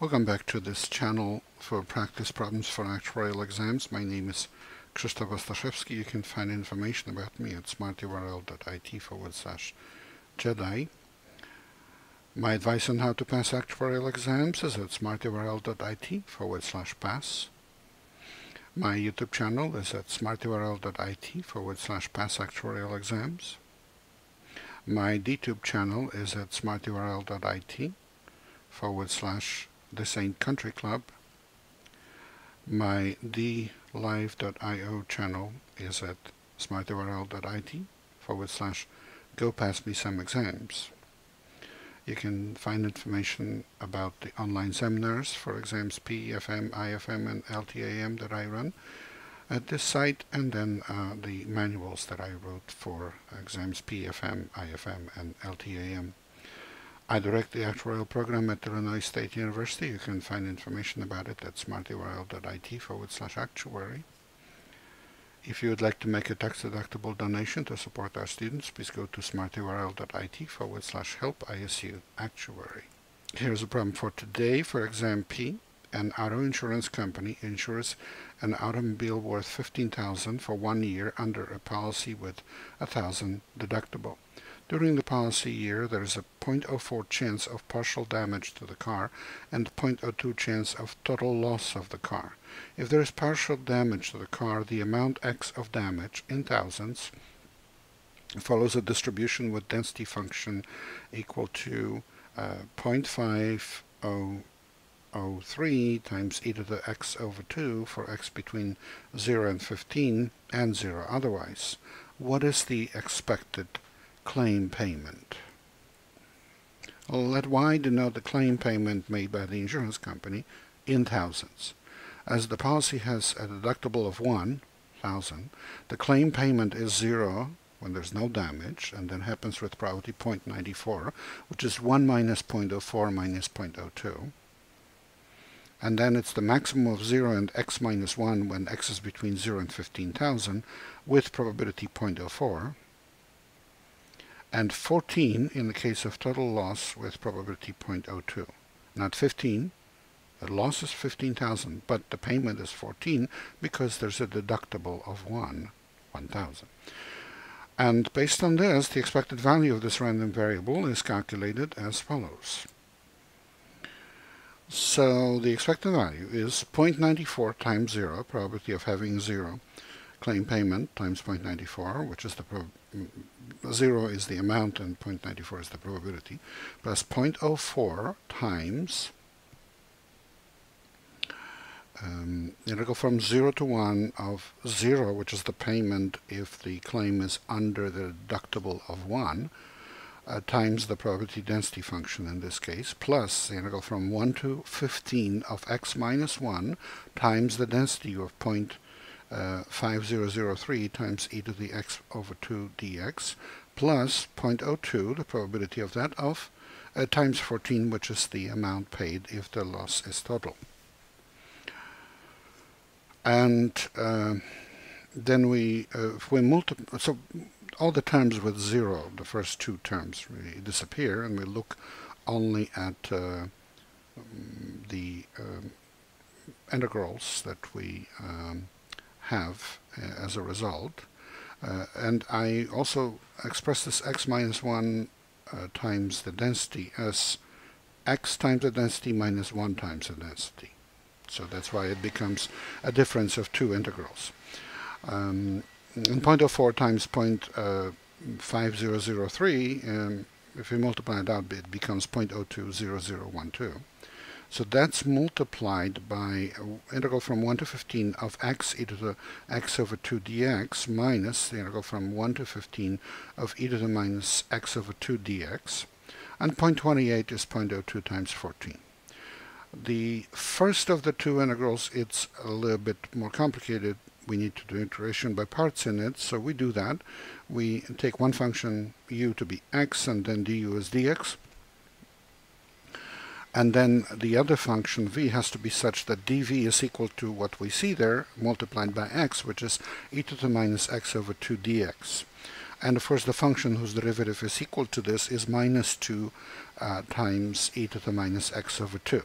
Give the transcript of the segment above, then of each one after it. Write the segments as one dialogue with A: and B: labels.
A: Welcome back to this channel for practice problems for actuarial exams. My name is Krzysztof Ostaszewski. You can find information about me at smarturl.it forward slash Jedi. My advice on how to pass actuarial exams is at smarturl.it forward slash pass. My YouTube channel is at smarturl.it forward slash pass actuarial exams. My DTube channel is at smarturl.it forward slash the Saint Country Club. My dlive.io channel is at smarturl.it forward slash go pass me some exams. You can find information about the online seminars for exams PEFM, IFM, and LTAM that I run at this site, and then uh, the manuals that I wrote for exams PEFM, IFM, and LTAM. I direct the actuarial program at Illinois State University. You can find information about it at smarturl.it forward slash actuary. If you would like to make a tax-deductible donation to support our students, please go to smarturl.it forward slash help ISU actuary. Here's a problem for today for exam P. An auto insurance company insures an automobile worth 15000 for one year under a policy with a 1000 deductible. During the policy year, there is a 0.04 chance of partial damage to the car and 0.02 chance of total loss of the car. If there is partial damage to the car, the amount X of damage in thousands follows a distribution with density function equal to uh, 0.5003 times e to the x over 2 for x between 0 and 15 and 0 otherwise. What is the expected claim payment. Let Y denote the claim payment made by the insurance company in thousands. As the policy has a deductible of 1,000, the claim payment is 0 when there's no damage, and then happens with probability 0.94, which is 1 minus 0.04 minus 0.02. And then it's the maximum of 0 and x minus 1 when x is between 0 and 15,000 with probability 0.04 and 14 in the case of total loss with probability 0.02. Not 15. The loss is 15,000, but the payment is 14 because there's a deductible of 1, 1,000. And based on this, the expected value of this random variable is calculated as follows. So the expected value is 0.94 times 0, probability of having 0, claim payment times 0.94, which is the 0 is the amount and 0.94 is the probability, plus 0.04 times um, it'll go from 0 to 1 of 0, which is the payment if the claim is under the deductible of 1, uh, times the probability density function in this case, plus the integral from 1 to 15 of x minus 1 times the density of 0.04 uh, 5003 times e to the x over 2 dx plus 0.02, the probability of that, of uh, times 14, which is the amount paid if the loss is total. And uh, then we, uh, if we multiply, so all the terms with zero, the first two terms really disappear, and we look only at uh, the um, integrals that we um, have uh, as a result. Uh, and I also express this x minus 1 uh, times the density as x times the density minus 1 times the density. So that's why it becomes a difference of two integrals. Um, and 0.04 times 0.5003, um, if we multiply it out, it becomes 0.020012. So that's multiplied by integral from 1 to 15 of x e to the x over 2 dx minus the integral from 1 to 15 of e to the minus x over 2 dx. And 0.28 is 0.02 times 14. The first of the two integrals, it's a little bit more complicated. We need to do integration by parts in it, so we do that. We take one function u to be x and then du is dx. And then the other function v has to be such that dv is equal to what we see there multiplied by x which is e to the minus x over 2 dx. And of course the function whose derivative is equal to this is minus 2 uh, times e to the minus x over 2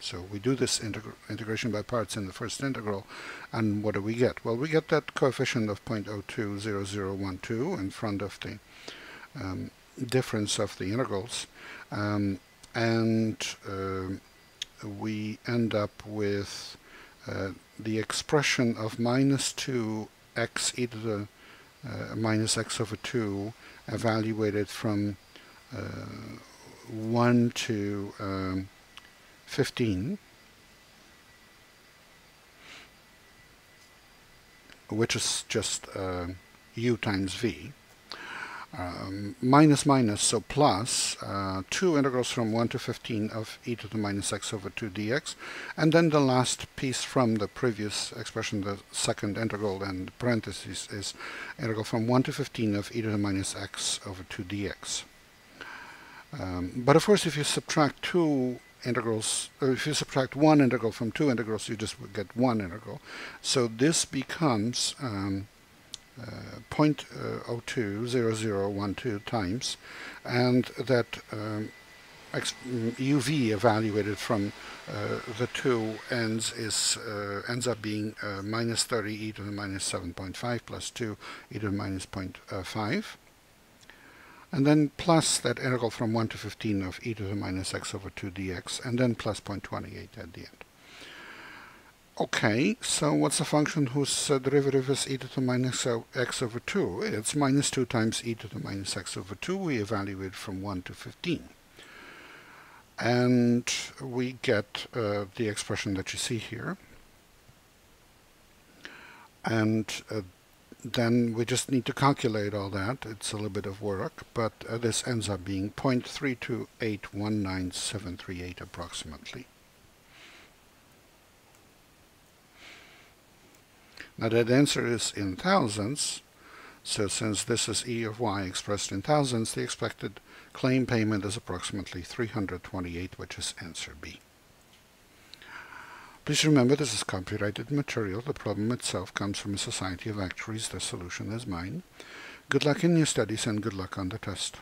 A: So we do this integr integration by parts in the first integral, and what do we get? Well, we get that coefficient of 0.020012 in front of the um, difference of the integrals, um, and uh, we end up with uh, the expression of minus 2x e to the uh, minus x over 2 evaluated from uh, 1 to um, 15 which is just uh, u times v. Um, minus minus, so plus, uh, two integrals from 1 to 15 of e to the minus x over 2 dx, and then the last piece from the previous expression, the second integral and parentheses, is integral from 1 to 15 of e to the minus x over 2 dx. Um, but of course, if you subtract two integrals, or if you subtract one integral from two integrals, you just get one integral. So this becomes um, uh, 0.020012 times, and that um, UV evaluated from uh, the two ends is uh, ends up being uh, minus 30 e to the minus 7.5 plus 2 e to the minus 0.5 and then plus that integral from 1 to 15 of e to the minus x over 2 dx and then plus 0.28 at the end. Okay, so what's the function whose uh, derivative is e to the minus x over 2? It's minus 2 times e to the minus x over 2. We evaluate from 1 to 15. And we get uh, the expression that you see here. And uh, then we just need to calculate all that. It's a little bit of work, but uh, this ends up being 0.3281978 approximately. Now that answer is in thousands, so since this is E of y expressed in thousands, the expected claim payment is approximately 328, which is answer B. Please remember this is copyrighted material. The problem itself comes from a society of actuaries. The solution is mine. Good luck in your studies and good luck on the test.